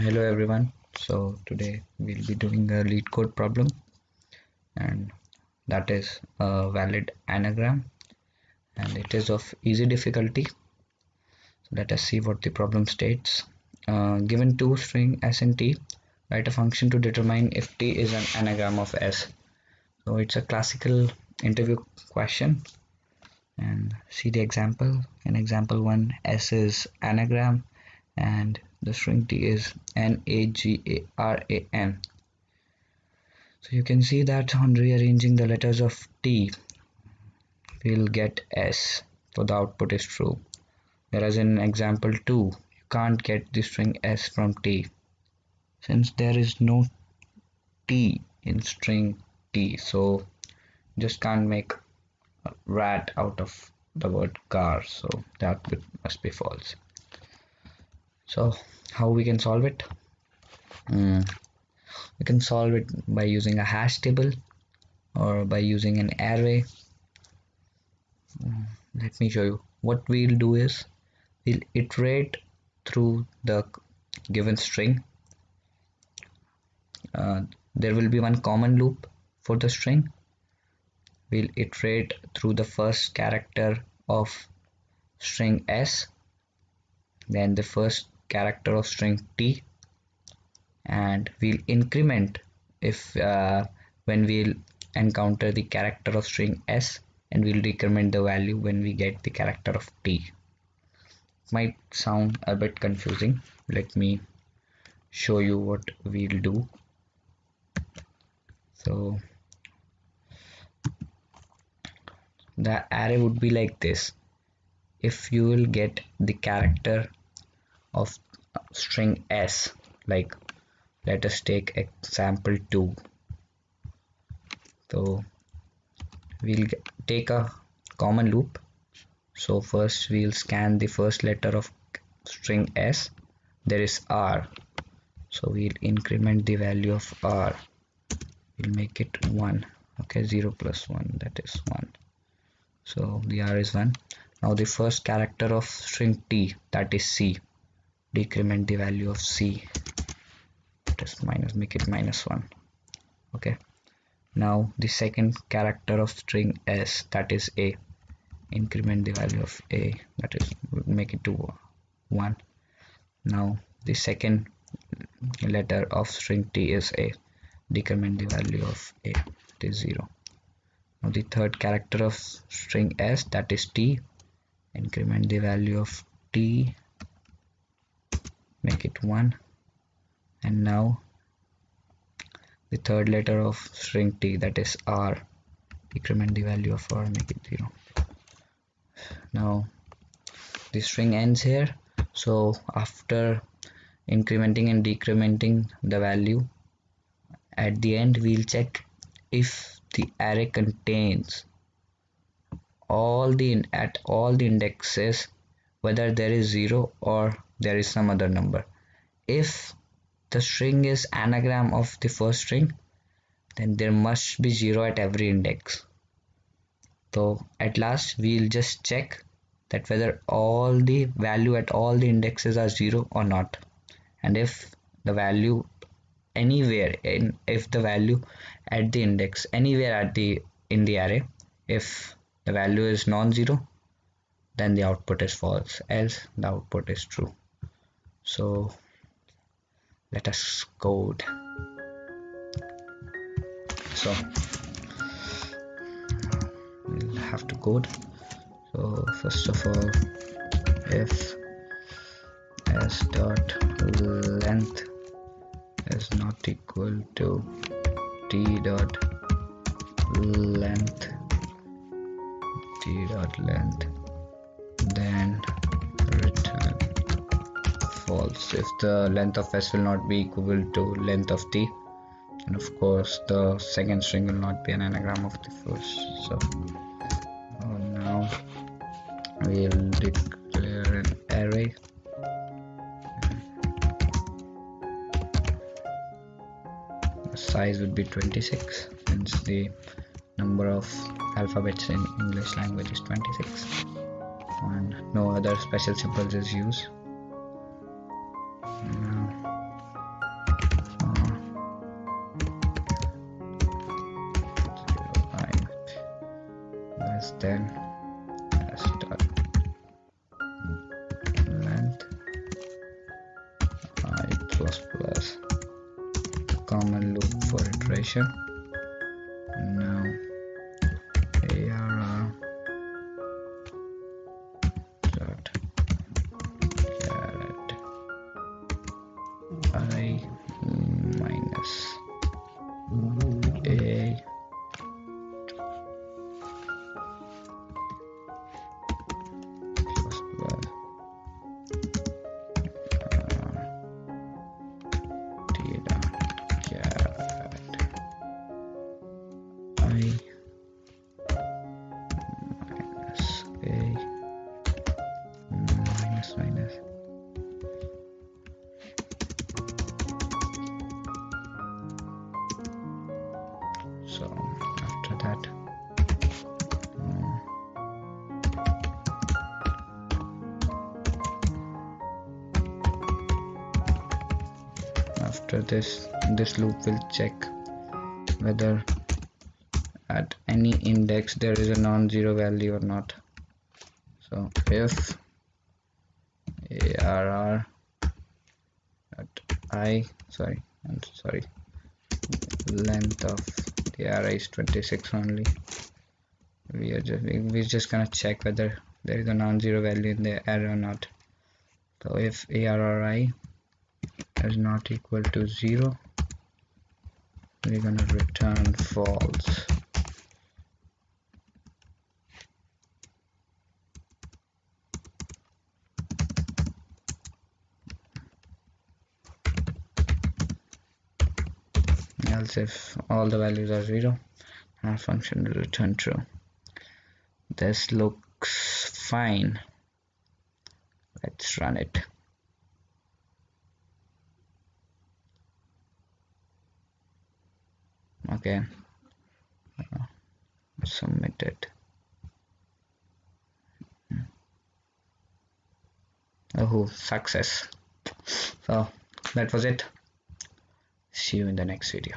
hello everyone. So today we'll be doing a LeetCode problem. And that is a valid anagram. And it is of easy difficulty. So let us see what the problem states. Uh, given two string s and t write a function to determine if t is an anagram of s. So it's a classical interview question. And see the example. In example one s is anagram. And the string t is n-a-g-a-r-a-n so you can see that on rearranging the letters of t we'll get s so the output is true. Whereas in example 2 you can't get the string s from t. Since there is no t in string t so just can't make a rat out of the word car so that must be false so how we can solve it? Mm, we can solve it by using a hash table or by using an array. Mm, let me show you. What we'll do is we'll iterate through the given string. Uh, there will be one common loop for the string. We'll iterate through the first character of string s then the first character of string t. And we'll increment if uh, when we'll encounter the character of string s and we'll decrement the value when we get the character of t. Might sound a bit confusing. Let me show you what we'll do. So the array would be like this. If you will get the character of string s like let us take example 2 so we'll take a common loop. So first we'll scan the first letter of string s. There is r. So we'll increment the value of r. We'll make it 1 okay 0 plus 1 that is 1 so the r is 1 now the first character of string t that is c decrement the value of c. Just minus make it minus 1 okay. Now the second character of string s that is a. Increment the value of a that is make it to 1 now the second letter of string t is a. Decrement the value of a it is 0 now the third character of string s that is t. Increment the value of t make it 1 and now the third letter of string t that is r. Decrement the value of r make it 0 now the string ends here. So after incrementing and decrementing the value at the end we'll check if the array contains all the at all the indexes whether there is 0 or there is some other number. If the string is anagram of the first string then there must be 0 at every index. So at last we'll just check that whether all the value at all the indexes are 0 or not. And if the value anywhere in if the value at the index anywhere at the in the array if the value is non-zero then the output is false else the output is true so let us code. So we'll have to code. So first of all if s dot length is not equal to t dot length. T dot length. Then false if the length of s will not be equal to length of t and of course the second string will not be an anagram of the first. So oh, now we'll declare an array. The size would be 26 since the number of alphabets in English language is 26 and no other special symbols is used then start length i plus plus common loop for iteration after this this loop will check whether at any index there is a non-zero value or not. So if arr at i sorry i'm sorry length of the array is 26 only we are just we- we're just gonna check whether there is a non-zero value in the array or not. So if arri is not equal to 0 we're gonna return false. Else if all the values are 0 our function will return true. This looks fine. Let's run it okay. Uh, submit it oh success. So that was it. See you in the next video